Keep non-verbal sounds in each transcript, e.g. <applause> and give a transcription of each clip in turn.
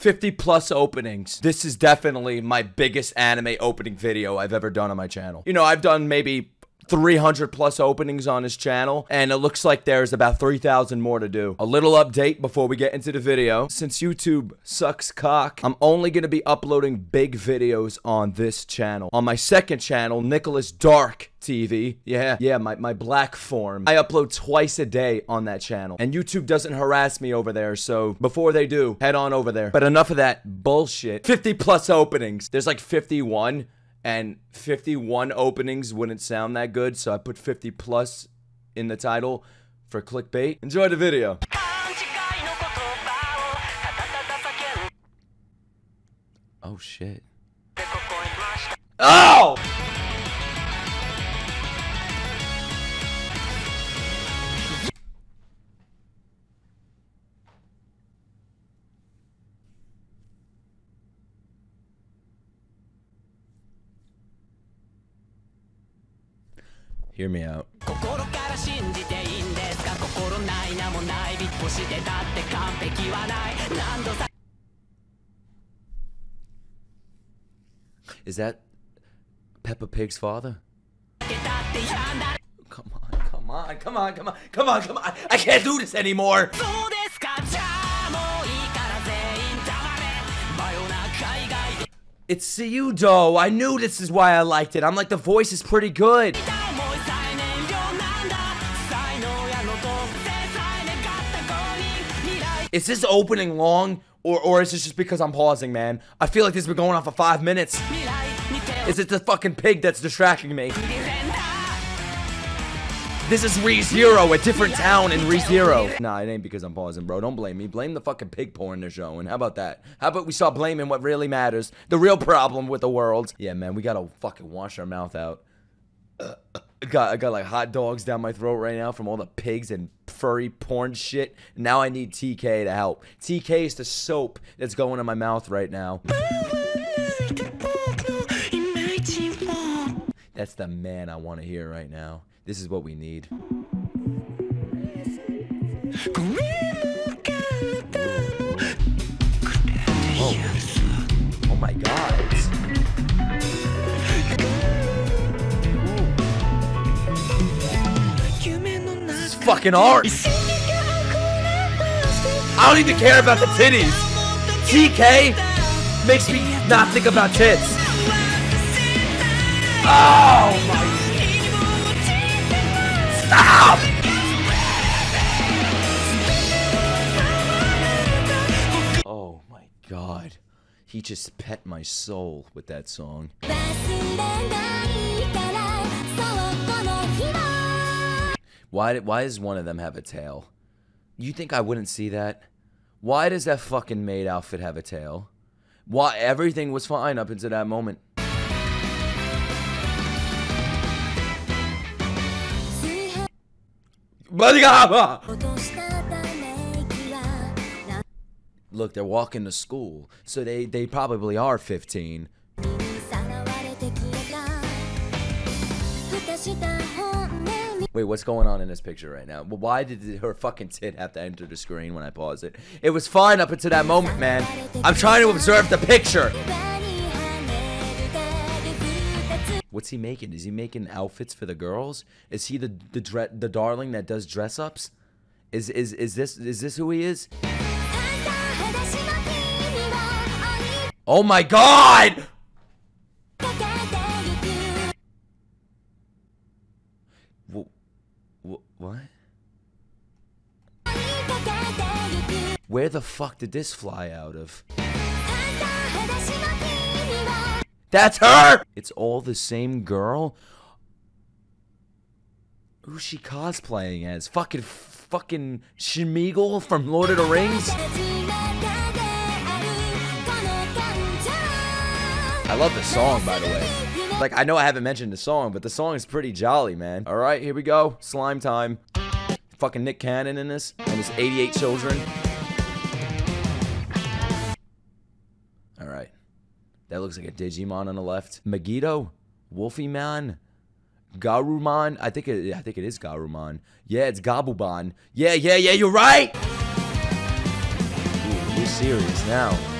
50 plus openings. This is definitely my biggest anime opening video I've ever done on my channel. You know, I've done maybe 300 plus openings on his channel, and it looks like there's about 3,000 more to do. A little update before we get into the video. Since YouTube sucks cock, I'm only going to be uploading big videos on this channel. On my second channel, Nicholas Dark TV, yeah, yeah, my, my black form, I upload twice a day on that channel. And YouTube doesn't harass me over there, so before they do, head on over there. But enough of that bullshit. 50 plus openings. There's like 51 and 51 openings wouldn't sound that good, so I put 50 plus in the title for clickbait. Enjoy the video. Oh shit. Oh! Hear me out. Is that Peppa Pig's father? Come on, come on, come on, come on, come on, come on. I can't do this anymore. It's Siudo. I knew this is why I liked it. I'm like, the voice is pretty good. Is this opening long? Or, or is this just because I'm pausing, man? I feel like this has been going on for five minutes. Is it the fucking pig that's distracting me? This is ReZero, a different town in ReZero. Nah, it ain't because I'm pausing, bro. Don't blame me. Blame the fucking pig porn they're showing. How about that? How about we stop blaming what really matters? The real problem with the world. Yeah, man, we gotta fucking wash our mouth out. Uh, uh. I got, I got like hot dogs down my throat right now from all the pigs and furry porn shit. Now I need TK to help. TK is the soap that's going in my mouth right now. That's the man I want to hear right now. This is what we need. Oh, oh my god. Fucking art. I don't even care about the titties. TK makes me not think about tits. Oh my. Stop! Oh my god. He just pet my soul with that song. Why why does one of them have a tail? You think I wouldn't see that? Why does that fucking maid outfit have a tail? Why everything was fine up until that moment. Look, they're walking to school, so they, they probably are 15. Wait, what's going on in this picture right now? Why did her fucking tit have to enter the screen when I pause it? It was fine up until that moment, man. I'm trying to observe the picture. What's he making? Is he making outfits for the girls? Is he the the dre the darling that does dress ups? Is is is this is this who he is? Oh my god! What? Where the fuck did this fly out of? That's her! It's all the same girl? Who's she cosplaying as? Fucking, fucking Sméagol from Lord of the Rings? I love the song, by the way. Like, I know I haven't mentioned the song, but the song is pretty jolly, man. All right, here we go. Slime time. Fucking Nick Cannon in this, and his 88 children. All right. That looks like a Digimon on the left. Megiddo? Wolfie Man? Garumon? I think it I think it is Garumon. Yeah, it's Gabumon. Yeah, yeah, yeah, you're right! Ooh, you're serious now.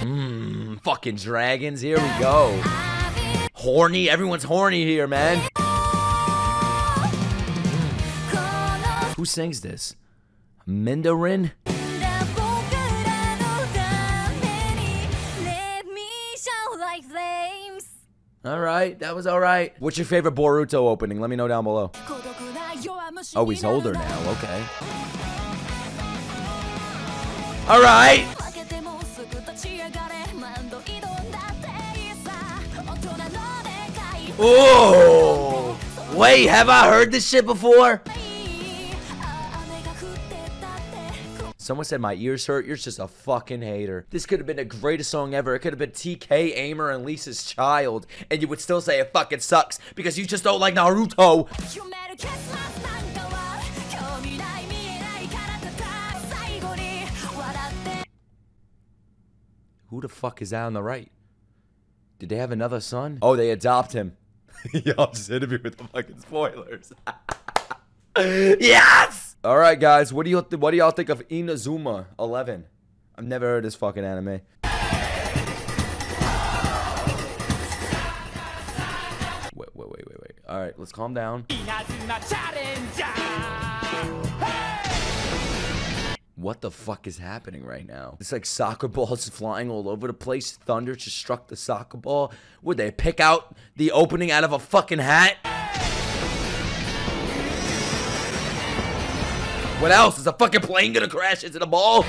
Mmm, fucking dragons, here we go. Horny, everyone's horny here, man. Who sings this? Mindarin? Alright, that was alright. What's your favorite Boruto opening? Let me know down below. Oh, he's older now, okay. All right. Oh, wait, have I heard this shit before? Someone said my ears hurt. You're just a fucking hater. This could have been the greatest song ever. It could have been TK Aimer and Lisa's Child. And you would still say it fucking sucks because you just don't like Naruto. Who the fuck is that on the right? Did they have another son? Oh, they adopt him. <laughs> Y'all just hit me with the fucking spoilers. <laughs> yes! All right, guys. What do you what do y'all think of Inazuma 11? I've never heard this fucking anime. Wait, wait, wait, wait, wait. All right, let's calm down what the fuck is happening right now? It's like soccer <laughs> balls flying all over the place. Thunder just struck the soccer ball. Would they pick out the opening out of a fucking hat? What else? Is a fucking plane gonna crash into the ball?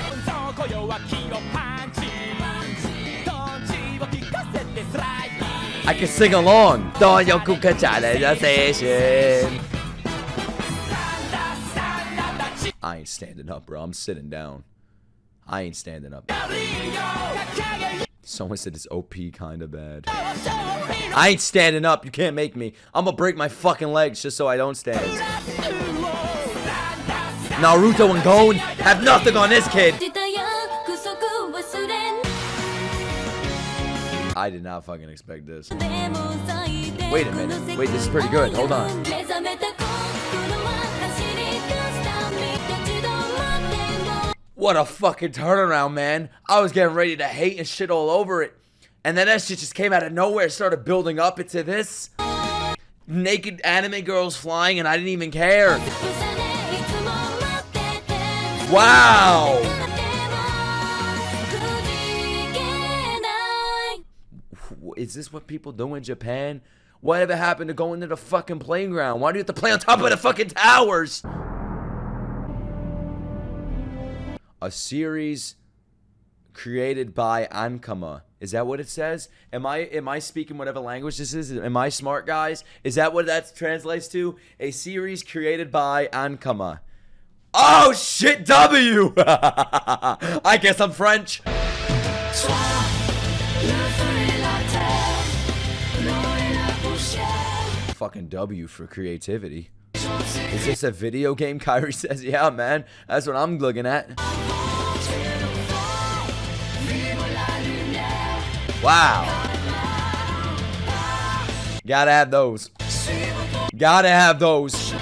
I can sing along. I ain't standing up, bro. I'm sitting down. I ain't standing up. Someone said it's OP kind of bad. I ain't standing up. You can't make me. I'm gonna break my fucking legs just so I don't stand. Naruto and Gon have nothing on this kid. I did not fucking expect this. Wait a minute. Wait, this is pretty good. Hold on. What a fucking turnaround, man. I was getting ready to hate and shit all over it. And then that shit just came out of nowhere, started building up into this. Naked anime girls flying and I didn't even care. Wow! Is this what people do in Japan? Whatever happened to going to the fucking playground? Why do you have to play on top of the fucking towers? A series created by Ankama. Is that what it says? Am I am I speaking whatever language this is? Am I smart guys? Is that what that translates to? A series created by Ankama. Oh shit W. <laughs> I guess I'm French. Fucking W for creativity. Is this a video game? Kyrie says, <laughs> yeah, man. That's what I'm looking at. Wow. Gotta have those. Gotta have those.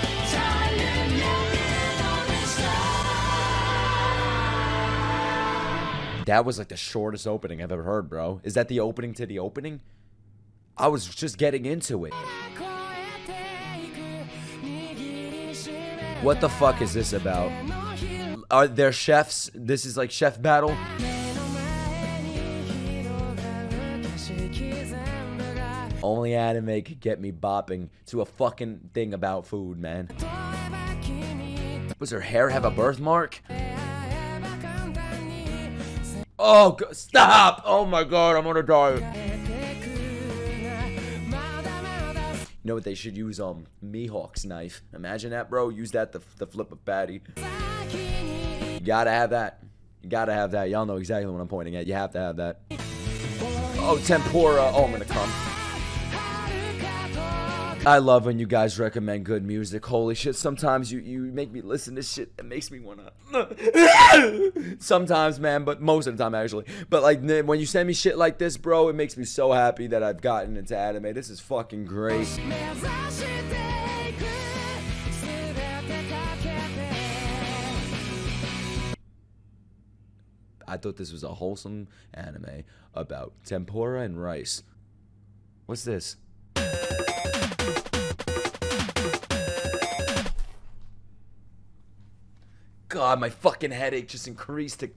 That was like the shortest opening I've ever heard, bro. Is that the opening to the opening? I was just getting into it. What the fuck is this about? Are there chefs? This is like chef battle? Only anime could get me bopping to a fucking thing about food, man. Does her hair have a birthmark? Oh, stop! Oh my god, I'm gonna die. You know what they should use? Um, Mihawk's knife. Imagine that, bro. Use that to, to flip a patty. Gotta have that. Gotta have that. Y'all know exactly what I'm pointing at. You have to have that. Oh, tempura. Oh, I'm gonna come. I love when you guys recommend good music. Holy shit! Sometimes you you make me listen to shit that makes me wanna. <laughs> Sometimes, man, but most of the time actually. But like when you send me shit like this, bro, it makes me so happy that I've gotten into anime. This is fucking great. I thought this was a wholesome anime about tempura and rice. What's this? God, my fucking headache just increased to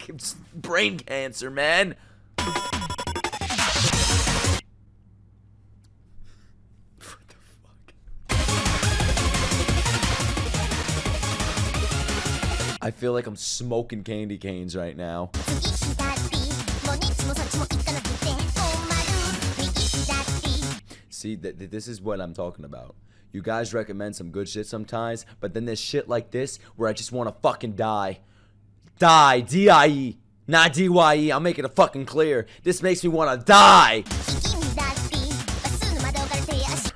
brain cancer, man. What the fuck? I feel like I'm smoking candy canes right now. See, that th this is what I'm talking about. You guys recommend some good shit sometimes, but then there's shit like this where I just want to fucking die. Die, D-I-E, not D-Y-E. I'm making it fucking clear. This makes me want to die.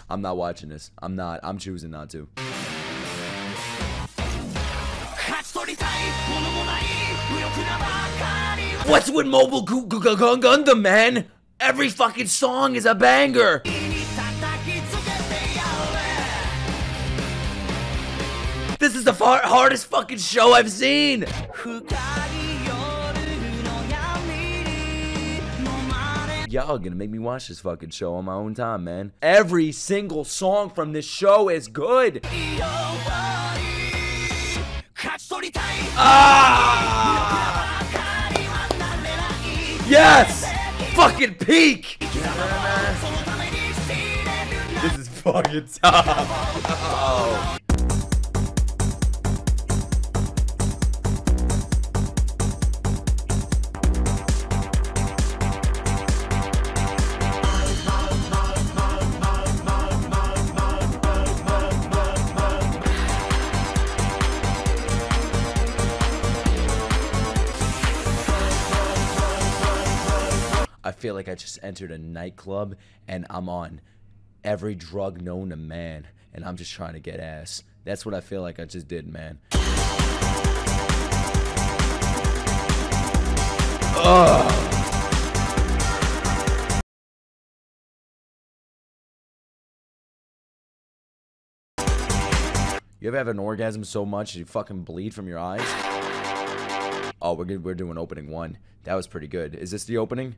I'm not watching this. I'm not. I'm choosing not to. What's with mobile Gundam, man? Every fucking song is a banger. This is the far hardest fucking show I've seen! Y'all gonna make me watch this fucking show on my own time, man. Every single song from this show is good! Ah! Yes! Fucking peak! This is fucking tough. Oh. <laughs> feel like I just entered a nightclub and I'm on every drug known to man and I'm just trying to get ass. That's what I feel like I just did, man. You ever have an orgasm so much you fucking bleed from your eyes? Oh, we're good. We're doing opening one. That was pretty good. Is this the opening?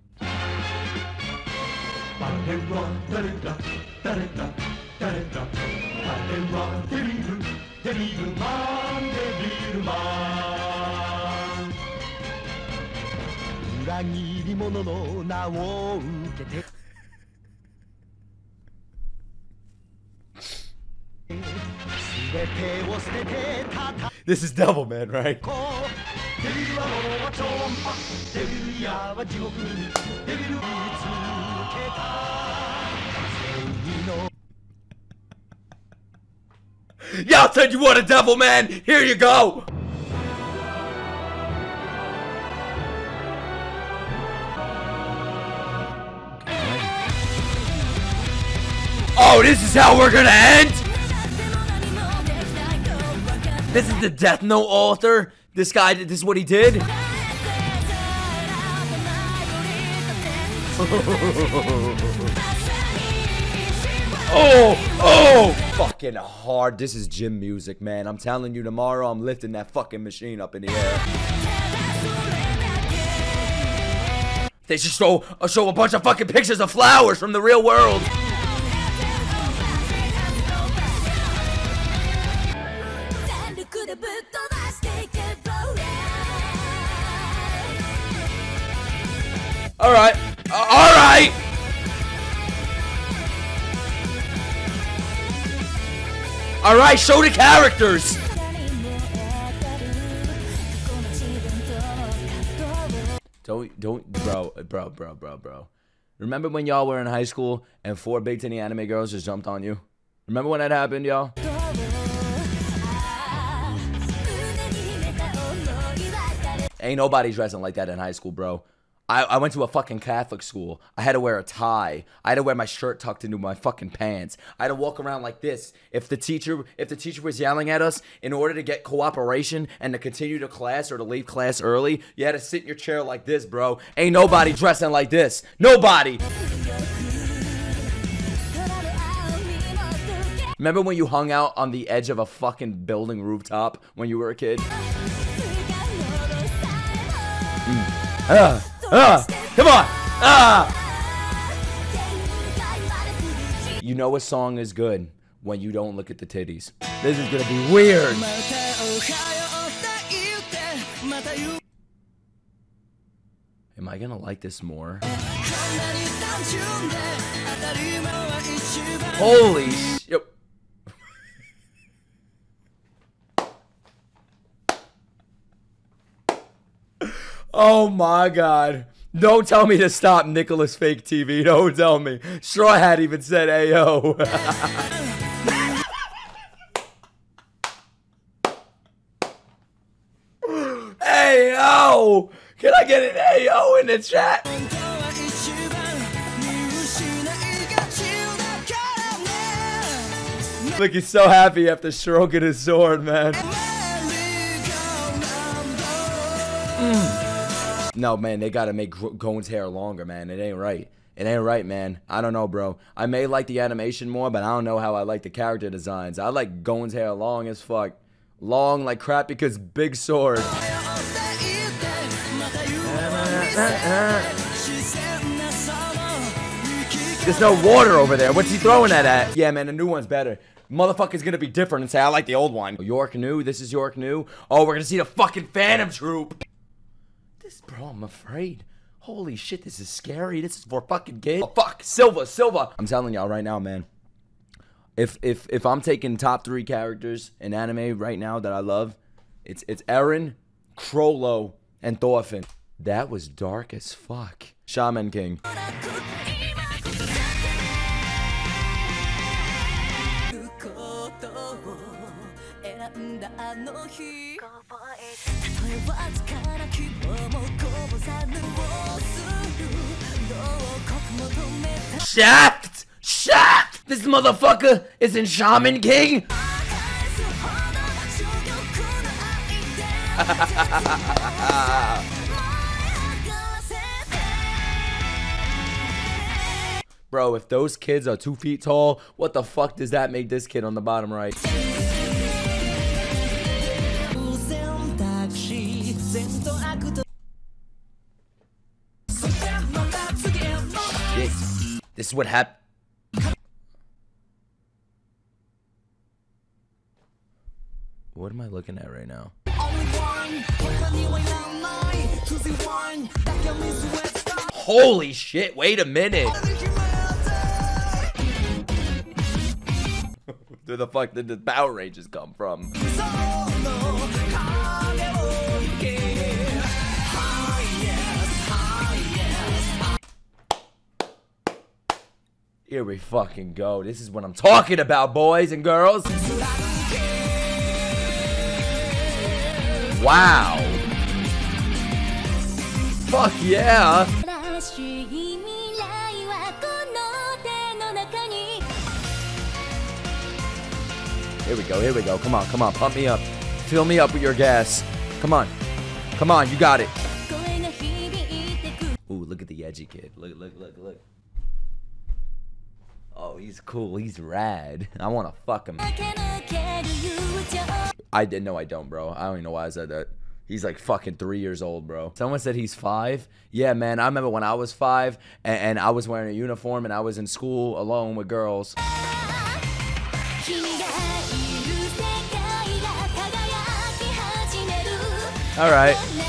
誰は誰だ誰だ誰だ彼はデビルデビルマンデビルマン裏切り者の名を受けて全てを捨てて戦 This is Devilman, right? Y'all said you want a devil man. Here you go. Oh, this is how we're gonna end? This is the Death Note author? This guy, this is what he did? <laughs> Oh, oh, fucking hard. This is gym music, man. I'm telling you, tomorrow I'm lifting that fucking machine up in the air. They should show, uh, show a bunch of fucking pictures of flowers from the real world. All right, All right, show the characters. Don't, don't, bro, bro, bro, bro, bro. Remember when y'all were in high school and four big titty anime girls just jumped on you? Remember when that happened, y'all? Ain't nobody dressing like that in high school, bro. I, I went to a fucking Catholic school. I had to wear a tie. I had to wear my shirt tucked into my fucking pants. I had to walk around like this. If the teacher if the teacher was yelling at us, in order to get cooperation and to continue to class or to leave class early, you had to sit in your chair like this, bro. Ain't nobody dressing like this. Nobody. Remember when you hung out on the edge of a fucking building rooftop when you were a kid? Ah, ah, come on. Ah. You know a song is good when you don't look at the titties. This is gonna be weird. Am I gonna like this more? Holy shit. Oh my god. Don't tell me to stop Nicholas Fake TV. Don't tell me. Straw Hat even said Ayo. Ayo! Can I get an Ayo in the chat? Look, he's so happy after stroking his sword, man. No, man, they gotta make Gon's hair longer, man. It ain't right. It ain't right, man. I don't know, bro. I may like the animation more, but I don't know how I like the character designs. I like Gon's hair long as fuck. Long like crap because big sword. There's no water over there. What's he throwing that at? Yeah, man, the new one's better. Motherfucker's gonna be different and say, I like the old one. Yorknew, this is Yorknew. Oh, we're gonna see the fucking Phantom Troop. Bro, I'm afraid. Holy shit, this is scary. This is for fucking kids. Oh, fuck, Silva, Silva. I'm telling y'all right now, man. If if if I'm taking top three characters in anime right now that I love, it's it's Eren, Chrollo, and Thorfinn. That was dark as fuck. Shaman King. Shaft! Shaft! This motherfucker is in Shaman King? <laughs> Bro, if those kids are two feet tall, what the fuck does that make this kid on the bottom right? This is what happened. What am I looking at right now? Holy shit, wait a minute. <laughs> Where the fuck did the Power Rangers come from? Here we fucking go. This is what I'm talking about, boys and girls. Wow. Fuck yeah. Here we go, here we go. Come on, come on. Pump me up. Fill me up with your gas. Come on. Come on, you got it. cool, he's rad. <laughs> I wanna fuck him. I didn't know I don't, bro. I don't even know why I said that. He's like fucking three years old, bro. Someone said he's five. Yeah, man, I remember when I was five and, and I was wearing a uniform and I was in school alone with girls. All right.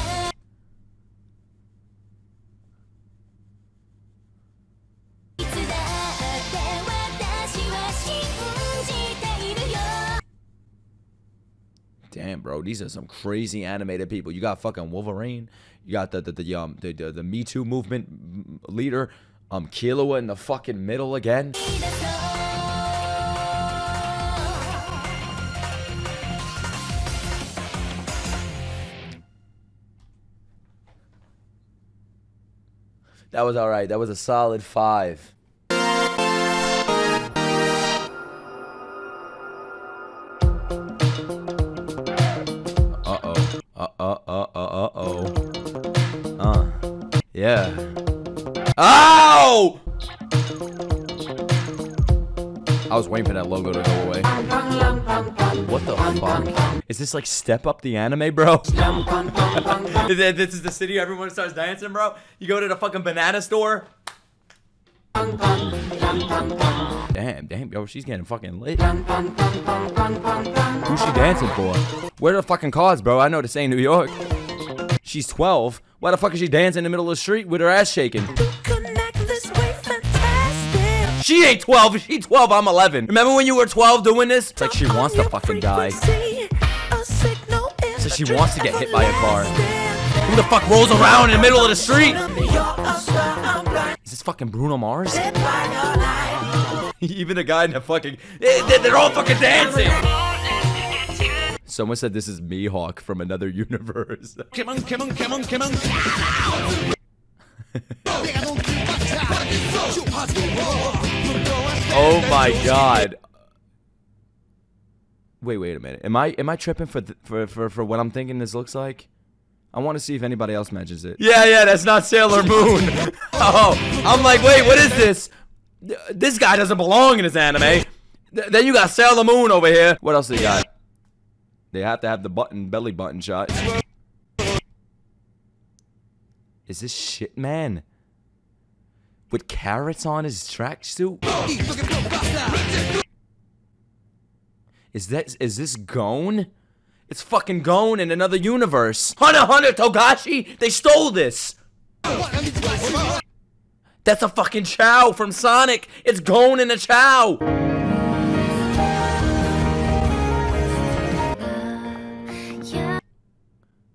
bro. These are some crazy animated people. You got fucking Wolverine. You got the the the um the the, the Me Too movement leader, um Killua in the fucking middle again. That was all right. That was a solid five. Yeah. Ow! I was waiting for that logo to go away. What the fuck? Is this like Step Up the anime, bro? <laughs> this is the city everyone starts dancing, bro. You go to the fucking banana store. Damn, damn, yo, she's getting fucking lit. Who's she dancing for? Where are the fucking cars, bro? I know this ain't New York. She's 12. Why the fuck is she dancing in the middle of the street with her ass shaking? She ain't 12. She 12. I'm 11. Remember when you were 12 doing this? It's like she wants to fucking die. So she wants to get hit by a car. Who the fuck rolls around in the middle of the street? Is this fucking Bruno Mars? <laughs> Even the guy in the fucking. they- They're all fucking dancing! Someone said this is Mihawk from another <laughs> universe. Come on, come on, come on, come on. <laughs> Oh my god. Wait, wait a minute. Am I am I tripping for th- for for for what I'm thinking this looks like? I want to see if anybody else matches it. Yeah, yeah, that's not Sailor Moon. <laughs> oh, I'm like, wait, what is this? This guy doesn't belong in this anime. Th- then you got Sailor Moon over here. What else do you got? They have to have the button belly button shot. Is this shit man? With carrots on his tracksuit? Is that is this Gon? It's fucking Gon in another universe. Hunter Hunter Togashi, they stole this. That's a fucking Chao from Sonic. It's Gon in a Chao.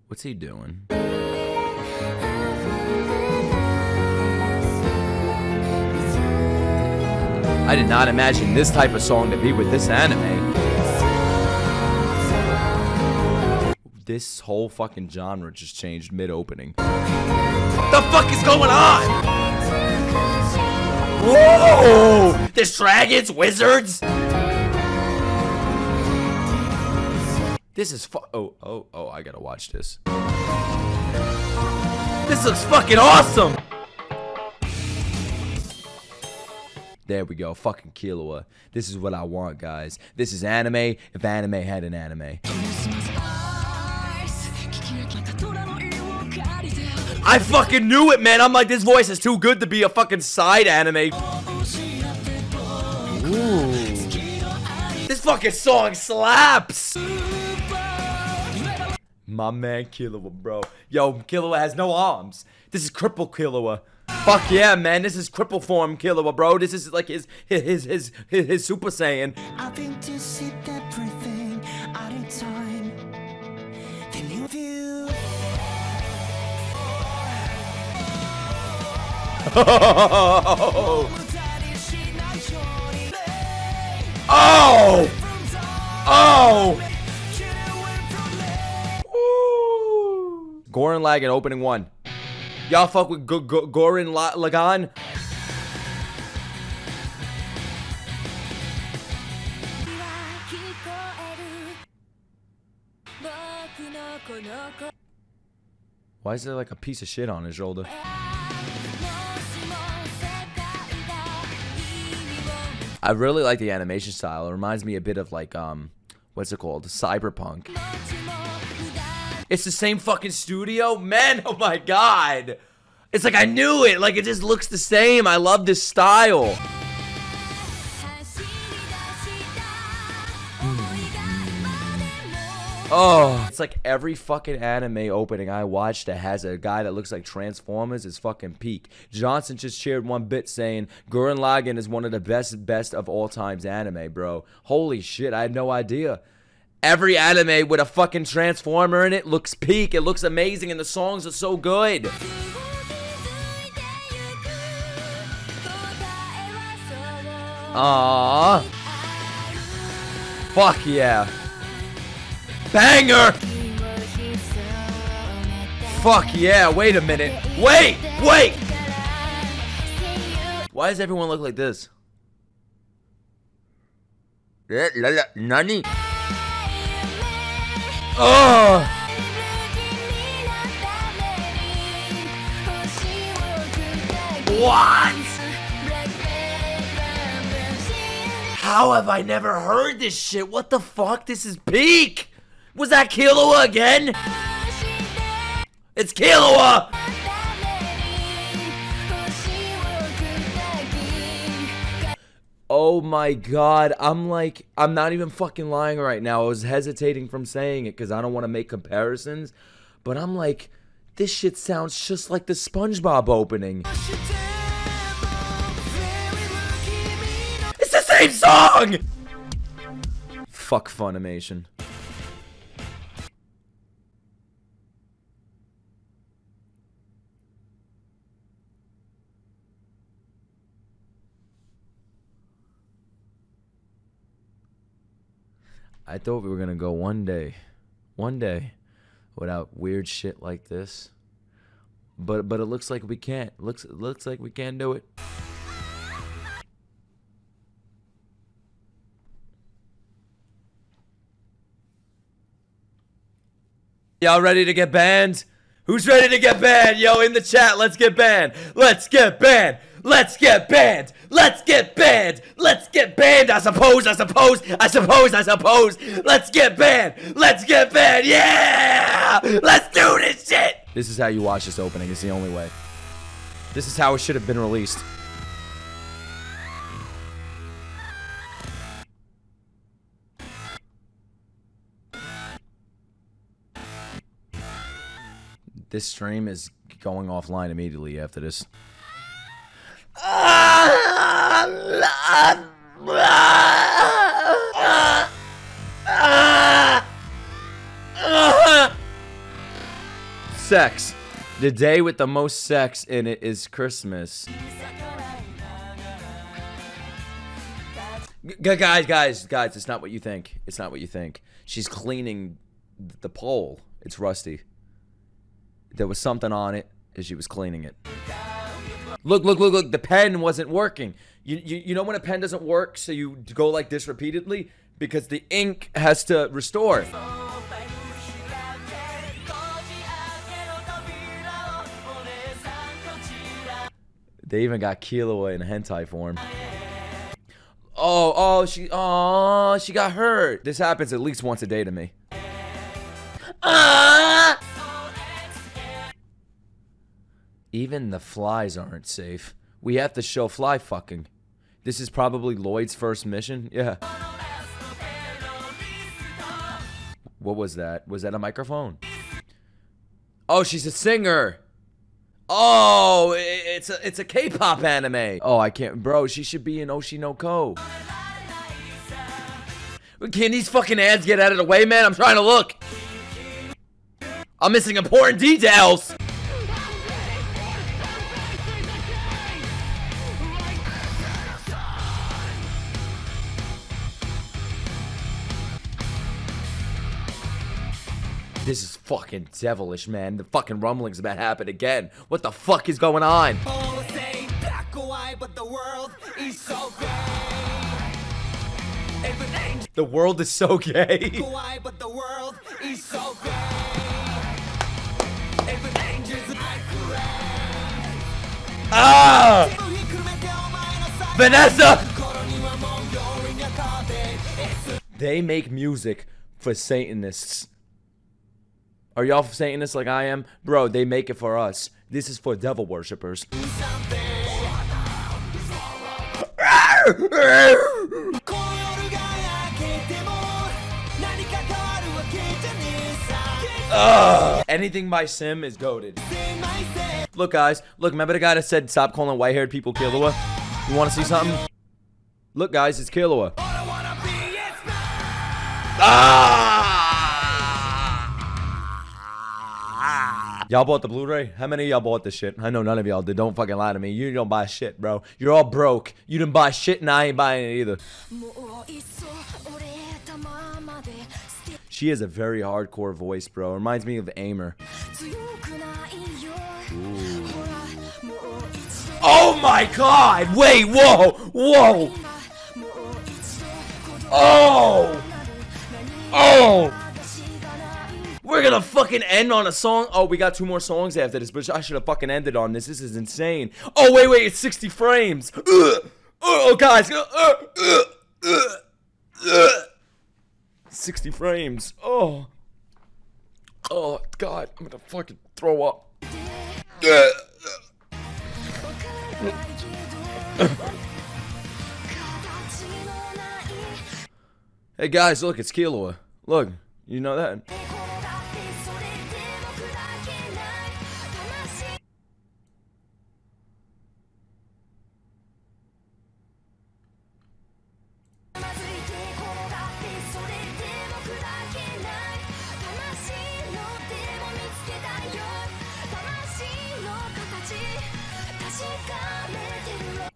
What's he doing? I did not imagine this type of song to be with this anime. This whole fucking genre just changed mid opening. The fuck is going on? Whoa! There's dragons, wizards. This is fu- oh oh oh! I gotta watch this. This looks fucking awesome. There we go, fucking Killua. This is what I want, guys. This is anime. If anime had an anime. I fucking knew it, man. I'm like, this voice is too good to be a fucking side anime. Ooh. This fucking song slaps. My man Killua, bro. Yo, Killua has no arms. This is cripple Killua. Fuck yeah, man. This is cripple form Killua, bro. This is like his his his his, his Super Saiyan. I've been to see everything a time. Then you view <laughs> Oh! Oh! Gurren Lagann opening one. Y'all fuck with G- G- Gurren La- Lagann? Why is there like a piece of shit on his shoulder? I really like the animation style. It reminds me a bit of like um what's it called? Cyberpunk. It's the same fucking studio? Man, <laughs> oh my god. It's like I knew it. Like it just looks the same. I love this style. Hmm. Oh, it's like every fucking anime opening I watch that has a guy that looks like Transformers is fucking peak. Johnson just shared one bit saying Gurren Lagann is one of the best best of all times anime, bro. Holy shit, I had no idea. Every anime with a fucking Transformer in it looks peak. It looks amazing and the songs are so good. Aww. Fuck yeah. Banger! Fuck yeah, wait a minute. Wait, wait! Why does everyone look like this? Eh, Nani? Oh! What? How have I never heard this shit? What the fuck? This is peak! Was that Killua again? It's Killua! Oh my god, I'm like, I'm not even fucking lying right now. I was hesitating from saying it because I don't want to make comparisons, but I'm like, this shit sounds just like the SpongeBob opening. It's the same song! Fuck Funimation. I thought we were gonna go one day, one day, without weird shit like this. But but it looks like we can't. Looks looks like we can't do it. Y'all ready to get banned? Who's ready to get banned? Yo, in the chat, let's get banned. Let's get banned. Let's get banned. Let's get banned. Let's get banned. I suppose. I suppose. I suppose. I suppose. Let's get banned. Let's get banned. Yeah. Let's do this shit. This is how you watch this opening. It's the only way. This is how it should have been released. This stream is going offline immediately after this. Sex. The day with the most sex in it is Christmas. G- guys, guys, guys, it's not what you think. It's not what you think. She's cleaning the pole. It's rusty. There was something on it as she was cleaning it. Look, look, look, look. The pen wasn't working. You, you, you know when a pen doesn't work, so you go like this repeatedly? Because the ink has to restore. They even got Killua in hentai form. Oh, oh, she, oh, she got hurt. This happens at least once a day to me. Ah! Even the flies aren't safe. We have to show fly fucking. This is probably Lloyd's first mission. <laughs> Yeah. What was that? Was that a microphone? Oh, she's a singer. Oh, it's a it's a K-pop anime. Oh, I can't, bro. She should be in Oshi no Ko. Can these fucking ads get out of the way, man? I'm trying to look. I'm missing important details. This is fucking devilish, man. The fucking rumbling's about to happen again. What the fuck is going on? The world is so gay. <laughs> Ah! Vanessa! They make music for Satanists. Are y'all Satanists like I am? Bro, they make it for us. This is for devil worshippers. Anything by Sim is goaded. Look, guys. Look, remember the guy that said stop calling white haired people Killua? You want to see something? Look, guys, it's Killua. Ah! Y'all bought the Blu-ray? How many y'all bought this shit? I know none of y'all did. Don't fucking lie to me. You don't buy shit, bro. You're all broke. You didn't buy shit and I ain't buying it either. She has a very hardcore voice, bro. Reminds me of Aimer. Ooh. Oh my god! Wait, whoa! Whoa! Oh! Gonna fucking end on a song. Oh, we got two more songs after this, but I should have fucking ended on this. This is insane. Oh, wait, wait, it's 60 frames. Ugh. Oh, guys. Ugh, ugh, ugh, ugh. 60 frames. Oh. Oh, God. I'm gonna fucking throw up. Uh, hey, guys, look, it's Killua. Look, you know that.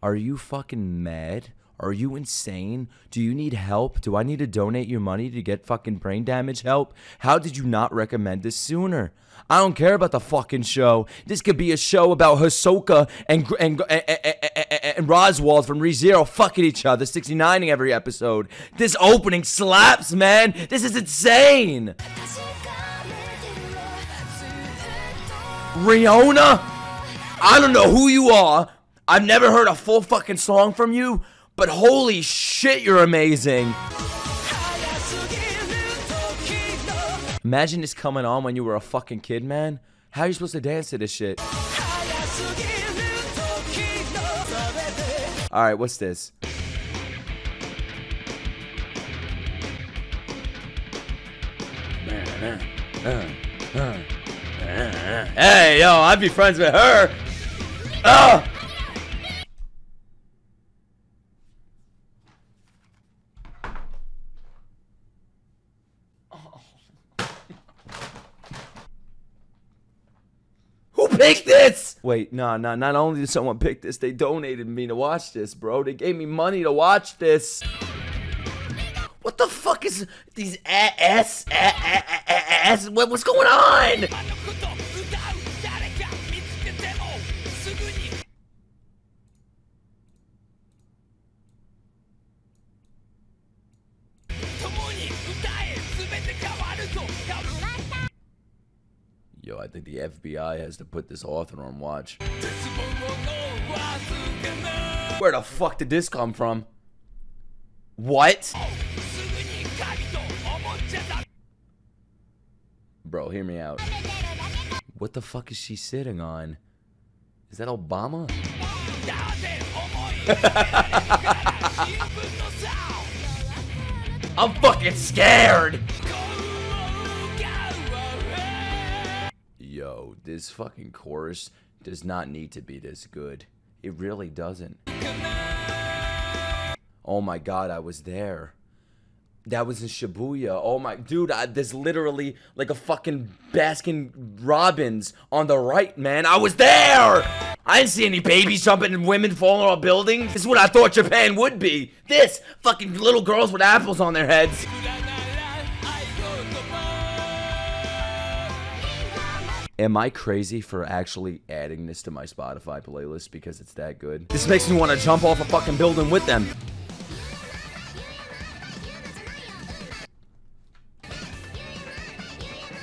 Are you fucking mad? Are you insane? Do you need help? Do I need to donate your money to get fucking brain damage help? How did you not recommend this sooner? I don't care about the fucking show. This could be a show about Hisoka and and and, and, and Roswaal from ReZero fucking each other, 69ing every episode. This opening slaps, man. This is insane. Riona? I don't know who you are. I've never heard a full fucking song from you, but holy shit, you're amazing. Imagine this coming on when you were a fucking kid, man. How are you supposed to dance to this shit? Alright, what's this? Hey, yo, I'd be friends with her. Oh! Picked this? Wait, no, no. Not only did someone pick this, they donated me to watch this, bro. They gave me money to watch this. What the fuck is these ass ass? What, what's going on? Yo, I think the FBI has to put this author on watch. Where the fuck did this come from? What? Bro, hear me out. What the fuck is she sitting on? Is that Obama? <laughs> I'm fucking scared! Yo, this fucking chorus does not need to be this good. It really doesn't. Oh my god, I was there. That was in Shibuya. Oh my, dude, I, there's literally like a fucking Baskin Robbins on the right, man. I was there. I didn't see any babies jumping and women falling off buildings. This is what I thought Japan would be. This fucking little girls with apples on their heads. Am I crazy for actually adding this to my Spotify playlist because it's that good? This makes me want to jump off a fucking building with them.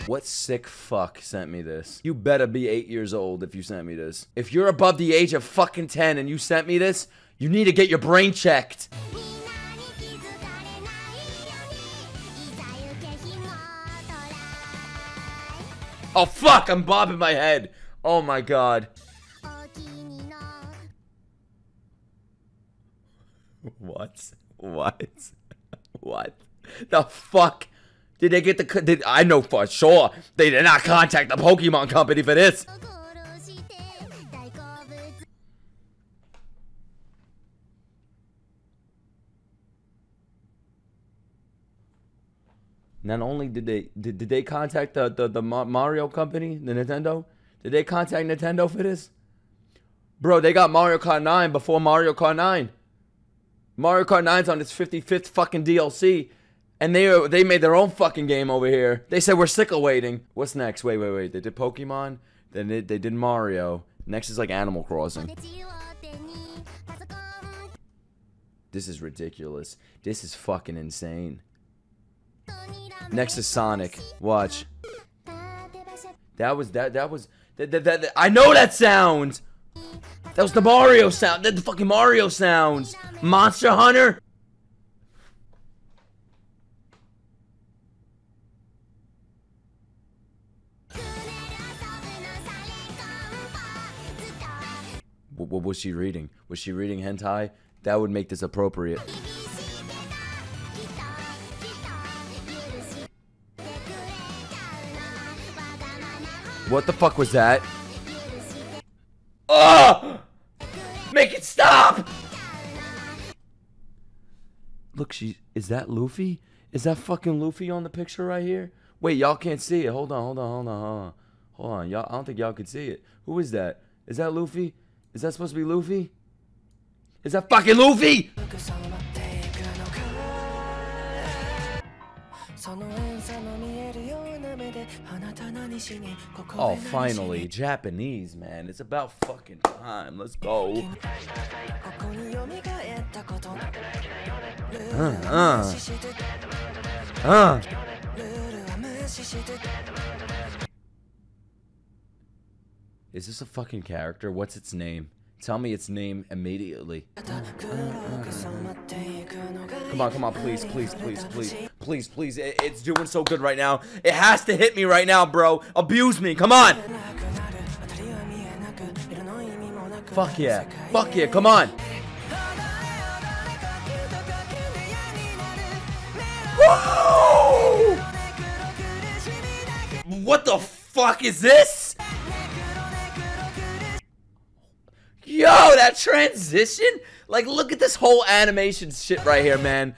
What sick fuck sent me this? You better be eight years old if you sent me this. If you're above the age of fucking 10 and you sent me this, you need to get your brain checked. Oh fuck, I'm bobbing my head. Oh my god. What? What? What? The fuck? Did they get the? Did I know for sure they did not contact the Pokemon company for this? Not only did they did, did they contact the, the the Mario company, the Nintendo? Did they contact Nintendo for this? Bro, they got Mario Kart 9 before Mario Kart 9. Mario Kart 9's on its 55th fucking DLC, and they are, they made their own fucking game over here. They said we're sick of waiting. What's next? Wait, wait, wait. They did Pokemon, then they, they did Mario. Next is like Animal Crossing. This is ridiculous. This is fucking insane. Next is Sonic. Watch. That was that that was that, that, that, that I know that sound. That was the Mario sound. That the fucking Mario sounds. Monster Hunter. What, what was she reading? Was she reading hentai? That would make this appropriate. What the fuck was that? Oh! Make it stop! Look, she is that Luffy? Is that fucking Luffy on the picture right here? Wait, y'all can't see it. Hold on, hold on, hold on, hold on. Hold on, y'all. I don't think y'all can see it. Who is that? Is that Luffy? Is that supposed to be Luffy? Is that fucking Luffy? Oh, finally, Japanese, man. It's about fucking time. Let's go. Uh, uh. Uh. Is this a fucking character? What's its name? Tell me its name immediately. Come on, come on, please, please, please, please please, please. It, it's doing so good right now. It has to hit me right now, bro. Abuse me. Come on. Fuck yeah. Fuck yeah. Come on. What the fuck is this? Yo, that transition? Like, look at this whole animation shit right here, man.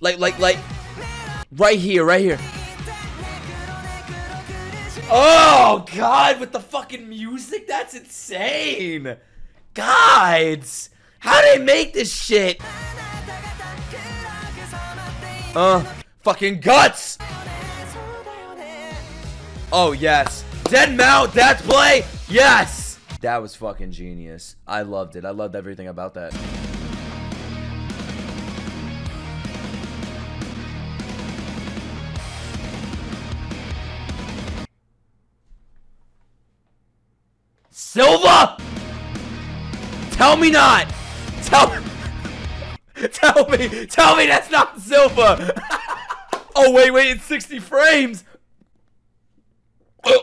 Like, like, like, right here, right here. Oh, God, with the fucking music? That's insane. Guides, how do they make this shit? Uh, fucking guts. Oh, yes. Dead Mount, Death Play. Yes. That was fucking genius. I loved it. I loved everything about that. Silva! Tell me not! Tell Tell me! Tell me that's not Silva! oh wait, wait, it's 60 frames! Save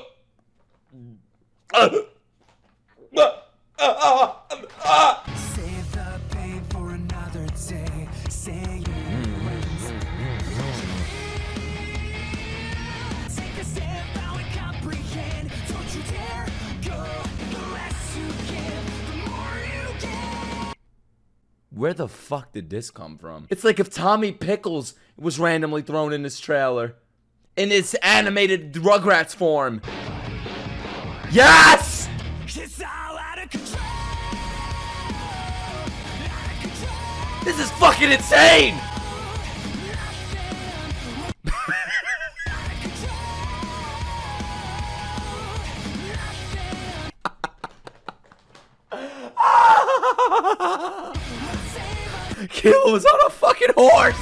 the Where the fuck did this come from? It's like if Tommy Pickles was randomly thrown in this trailer. In its animated Rugrats form. Yes! It's all out of control. This is fucking insane! Kill was on a fucking horse!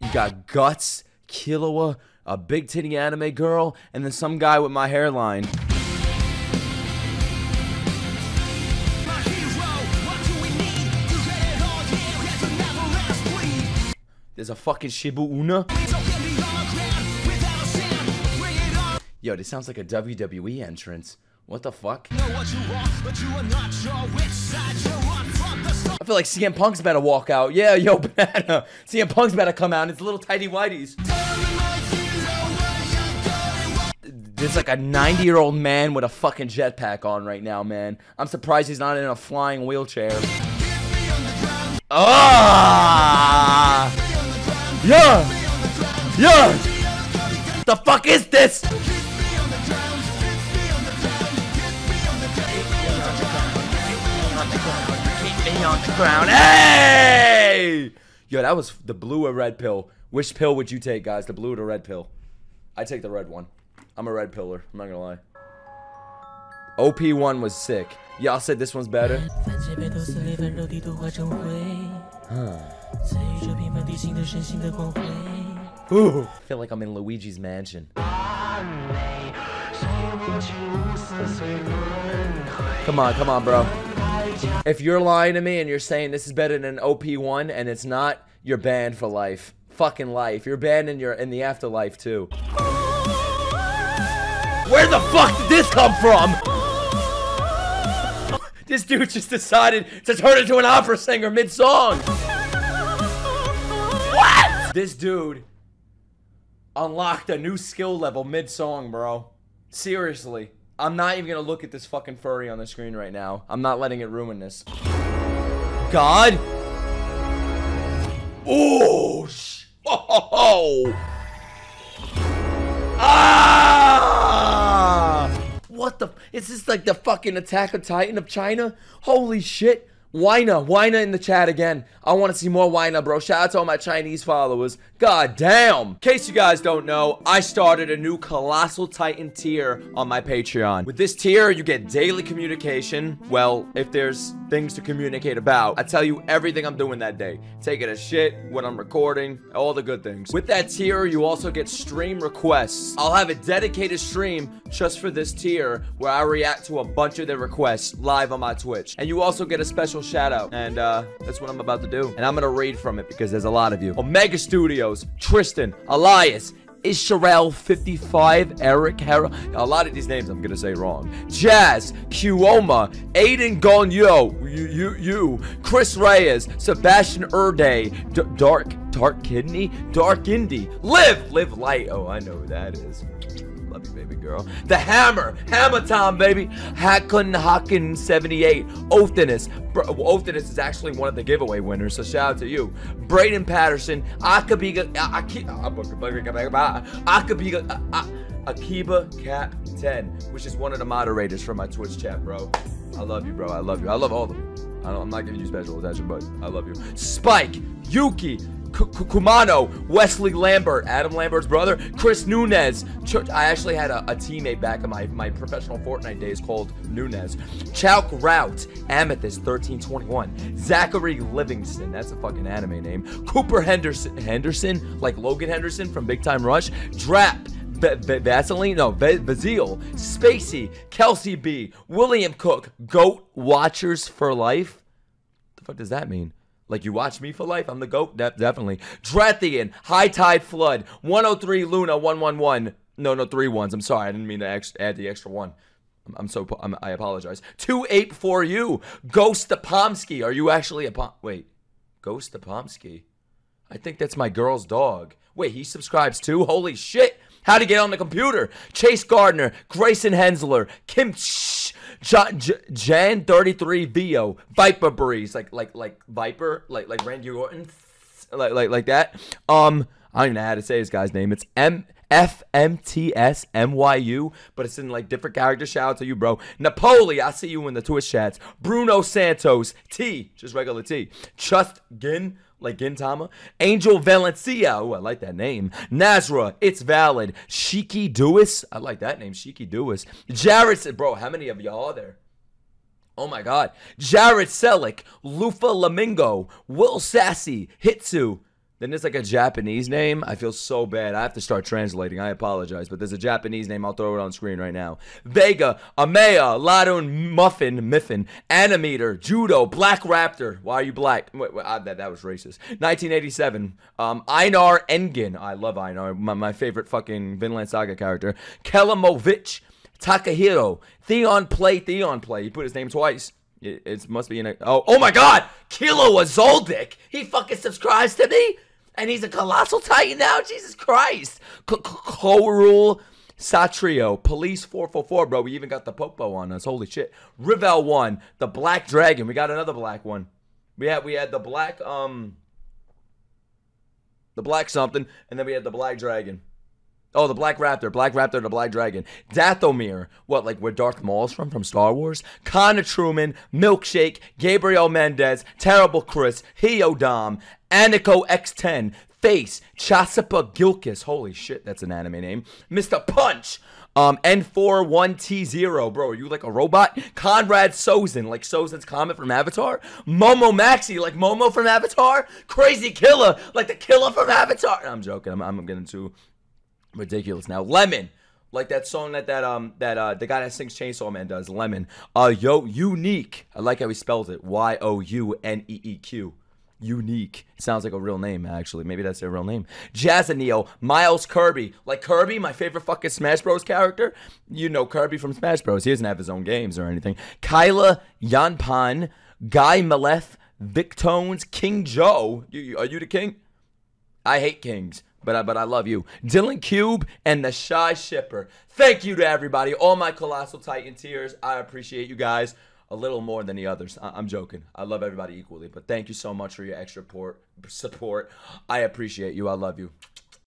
You got Guts, Killua, a big titty anime girl, and then some guy with my hairline. There's a fucking Shibu Una. Yo, this sounds like a WWE entrance. What the fuck? Know what you want, but you are not sure which side you're on from the start. I feel like CM Punk's about to walk out. Yeah, yo, <laughs> banana. CM Punk's about to come out. It's little tidy whities. There's like a 90 year old man with a fucking jetpack on right now, man. I'm surprised he's not in a flying wheelchair. Ah! Yeah! Yeah! The fuck is this? Leon's crown. Hey! Yo, that was the blue or red pill. Which pill would you take, guys? The blue or the red pill? I take the red one. I'm a red pillar. I'm not gonna lie. OP1 was sick. Y'all said this one's better. Huh. Ooh. I feel like I'm in Luigi's mansion. Come on, come on, bro. If you're lying to me and you're saying this is better than an OP1 and it's not, you're banned for life. Fucking life. You're banned in your in the afterlife too. Where the fuck did this come from? <laughs> This dude just decided to turn into an opera singer mid-song. What? This dude unlocked a new skill level mid-song, bro. Seriously. I'm not even gonna look at this fucking furry on the screen right now. I'm not letting it ruin this. God. Oh, sh- oh, <laughs> Ah! What the? Is this like the fucking Attack of Titan of China? Holy shit. Wina, Wina in the chat again. I want to see more Wina, bro. Shout out to all my Chinese followers. God damn. In case you guys don't know, I started a new Colossal Titan tier on my Patreon. With this tier, you get daily communication. Well, if there's things to communicate about, I tell you everything I'm doing that day. Taking a shit, when I'm recording, all the good things. With that tier, you also get stream requests. I'll have a dedicated stream just for this tier where I react to a bunch of their requests live on my Twitch. And you also get a special shout out. And uh, that's what I'm about to do. And I'm gonna read from it because there's a lot of you. Omega Studios, Tristan, Elias, Isharel 55, Eric Hera. A lot of these names I'm gonna say wrong. Jazz, Cuoma, Aiden Gonyo, you, you, you, Chris Reyes, Sebastian Erde, D- Dark, Dark Kidney, Dark Indie, Live, Live Light. Oh, I know who that is. Love you, baby girl. The Hammer, Hammer Time, baby. Hakun Haken 78, Othinus. Bro, Othinus is actually one of the giveaway winners, so shout out to you. Braden Patterson, Akabiga, Aki- ah, Akabiga, Akiba Cap 10, which is one of the moderators from my Twitch chat, bro. I love you, bro. I love you. I love all of you. I I'm not giving you special attention, but I love you. Spike, Yuki, Kumano, Wesley Lambert, Adam Lambert's brother, Chris Nunez. I actually had a, a teammate back in my, my professional Fortnite days called Nunez. Chalk Route, Amethyst 1321, Zachary Livingston, that's a fucking anime name. Cooper Henderson, Henderson, like Logan Henderson from Big Time Rush. Drap, Va- Vaseline, no, Va- Bazile, Spacey, Kelsey B, William Cook, Goat Watchers for Life. What The fuck does that mean? Like you watch me for life? I'm the goat. De- definitely. Drathian, High Tide Flood, 103 Luna 111. No, no, three ones. I'm sorry. I didn't mean to ex- add the extra one. I'm, I'm so. I'm, I apologize. 284 you. Ghost of Pomsky. Are you actually a pom- Wait. Ghost of Pomsky? I think that's my girl's dog. Wait, he subscribes too? Holy shit. How to get on the computer. Chase Gardner, Grayson Hensler, Kim Ch- John, Jan 33 Vio, Viper Breeze, like like like Viper, like like Randy Orton, like like like that. Um, I don't even know how to say this guy's name. It's M F M T S M Y U, but it's in like different characters. Shout out to you, bro. Napoli, I see you in the Twitch chats. Bruno Santos, T, just regular T. Trust Gin, like Gintama. Angel Valencia, oh, I like that name. Nazra, it's valid. Shiki Dewis, I like that name. Shiki Dewis. Jared, bro, how many of y'all are there? Oh my God. Jared Selick, Lufa Lamingo, Will Sassy, Hitsu. Then it's like a Japanese name. I feel so bad. I have to start translating. I apologize, but there's a Japanese name. I'll throw it on screen right now. Vega, Amea, Ladun, Muffin, Miffin, Animator, Judo, Black Raptor. Why are you black? Wait, wait, ah, that, that was racist. 1987. Um, Einar Engin. I love Einar. My, my favorite fucking Vinland Saga character. Kelamovich. Takahiro, Theon Play, Theon Play. He put his name twice. It, it must be in a. Oh, oh my God! Killua Zoldyck! He fucking subscribes to me? And he's a colossal titan now? Jesus Christ! Korul Satrio, Police 444, bro. We even got the Popo on us. Holy shit. Rivel 1, the Black Dragon. We got another black one. We had we had the black um the black something, and then we had the black dragon. Oh, the Black Raptor, Black Raptor, the Black Dragon, Dathomir, what like where Darth Maul's from from Star Wars? Connor Truman, Milkshake, Gabriel Mendez, Terrible Chris, Heodom, Aniko X10, Face, Chasipa Gilkis, holy shit, that's an anime name. Mr. Punch, Um, N41T0, bro, are you like a robot? Conrad Sozin, like Sozin's Comet from Avatar. Momo Maxi, like Momo from Avatar. Crazy Killer, like the killer from Avatar. I'm joking. I'm, I'm getting too ridiculous now. Lemon, like that song that that um that uh the guy that sings Chainsaw Man does. Lemon. Uh, yo, unique. I like how he spells it. Y O U N E E Q. Unique. Sounds like a real name, actually. Maybe that's their real name. Jazzaneo, Miles Kirby. Like Kirby, my favorite fucking Smash Bros. character. You know Kirby from Smash Bros. He doesn't have his own games or anything. Kyla Yanpan, Guy Malef, Victones, King Joe. You- are you the king? I hate kings, but I, but I love you. Dylan Cube and the Shy Shipper. Thank you to everybody. All my Colossal Titan tears. I appreciate you guys a little more than the others. I, I'm joking. I love everybody equally, but thank you so much for your extra port, support. I appreciate you. I love you.